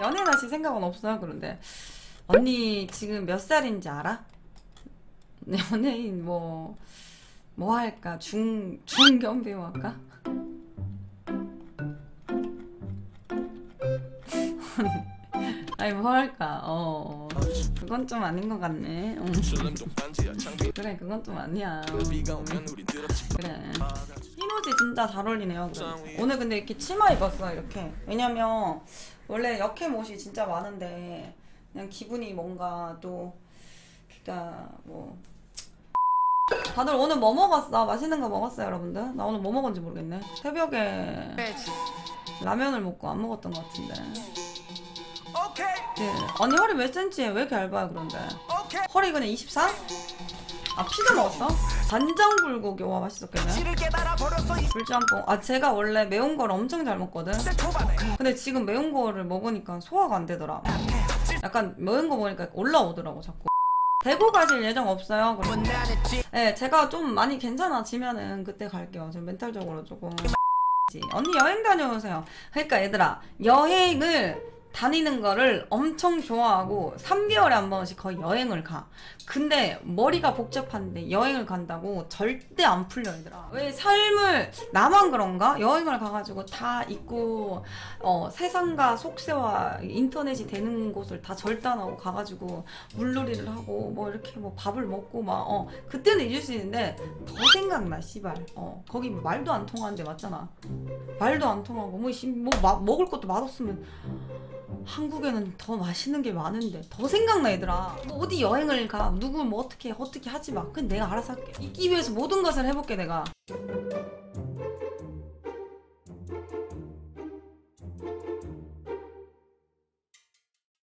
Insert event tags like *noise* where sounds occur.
연애 다시 생각은 없어요 그런데 언니 지금 몇 살인지 알아? *laughs* 연예인 뭐뭐 할까? 중 중견 배우 할까? *laughs* 아니 뭐 할까? 어 그건 좀 아닌 것 같네. 응. 그래 그건 좀 아니야. 어, 그래. 흰옷이 진짜 잘 어울리네요. 그래. 오늘 근데 이렇게 치마 입었어 이렇게. 왜냐면 원래 역캠 옷이 진짜 많은데 그냥 기분이 뭔가 또 그니까 뭐 다들 오늘 뭐 먹었어? 맛있는 거 먹었어요 여러분들? 나 오늘 뭐 먹었는지 모르겠네. 새벽에 라면을 먹고 안 먹었던 것 같은데. 네. 언니 허리 몇 센치에 왜 이렇게 얇아요 그런데? 허리 그냥 24? 아 피자 먹었어? 간장 불고기. 와 맛있었겠네. 불짬뽕 아 제가 원래 매운 걸 엄청 잘 먹거든. 근데 지금 매운 거를 먹으니까 소화가 안 되더라. 약간 매운 거 먹으니까 올라오더라고 자꾸. 대구 가실 예정 없어요? 그럼 네 제가 좀 많이 괜찮아지면은 그때 갈게요. 지금 멘탈적으로 조금. 언니 여행 다녀오세요. 그러니까 얘들아 여행을 다니는 거를 엄청 좋아하고 3개월에 한 번씩 거의 여행을 가. 근데 머리가 복잡한데 여행을 간다고 절대 안 풀려 얘들아. 왜 삶을 나만 그런가? 여행을 가가지고 다 있고 어, 세상과 속세와 인터넷이 되는 곳을 다 절단하고 가가지고 물놀이를 하고 뭐 이렇게 뭐 밥을 먹고 막 어, 그때는 잊을 수 있는데 더 생각나 씨발. 어, 거기 뭐 말도 안 통하는데 맞잖아. 말도 안 통하고 뭐, 씨, 뭐 마- 먹을 것도 맛없으면 한국에는 더 맛있는 게 많은데 더 생각나 얘들아. 뭐 어디 여행을 가 누구 뭐 어떻게 해, 어떻게 하지 마. 그냥 내가 알아서 할게. 있기 위해서 모든 것을 해볼게 내가